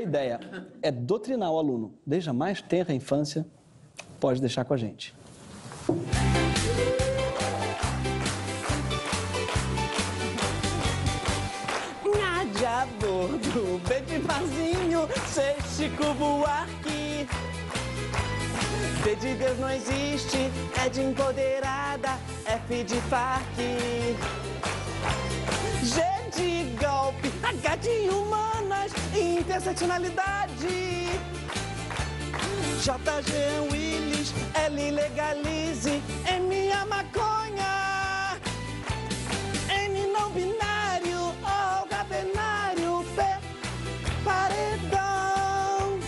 A ideia é doutrinar o aluno desde a mais tenra infância. Pode deixar com a gente. Nádia Bordo, Baby Marzinho, sei Chico Buarque. D de Deus não existe, é de empoderada, F de farque. G interseccionalidade. JG Willis, L legalize, M a maconha. N não binário, O gabenário, P paredão.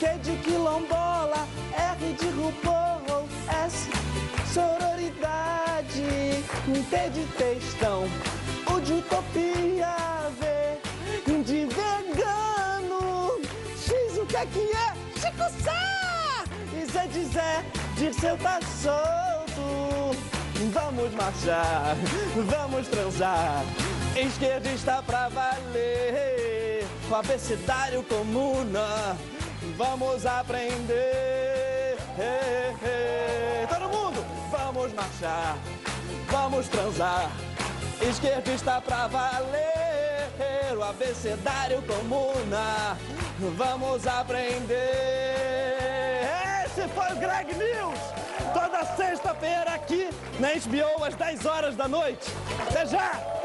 Q de quilombola, R de RuPaul, S sororidade, T de textão, U de utopia, Que que é? Chico Sá! E de Zé, Dirceu tá solto. Vamos marchar, vamos transar. Esquerdista pra valer. O abecedário comuna. Vamos aprender. Todo mundo, vamos marchar, vamos transar. Esquerdista pra valer. O abecedário comuna. Vamos aprender. Esse foi o Greg News. Toda sexta-feira aqui na HBO às 10 horas da noite. Até já!